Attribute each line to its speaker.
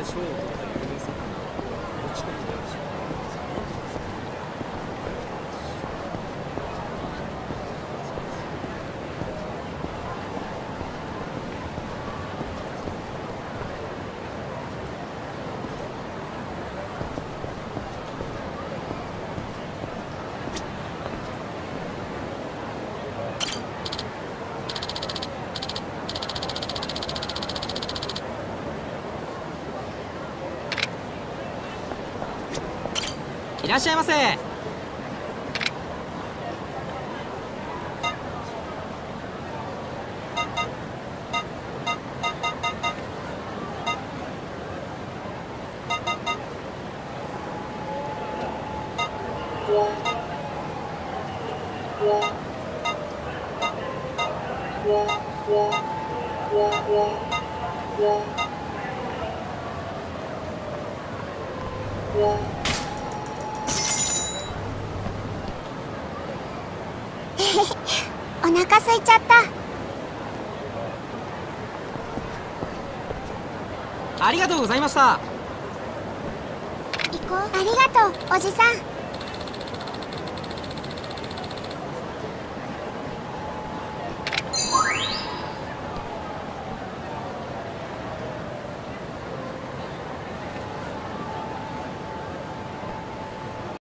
Speaker 1: でしょうだなこっちこそよろしく
Speaker 2: いらっしゃいませ。
Speaker 3: お腹空いちゃった。
Speaker 2: ありがとうございました。
Speaker 3: 行こう。ありがとうおじさん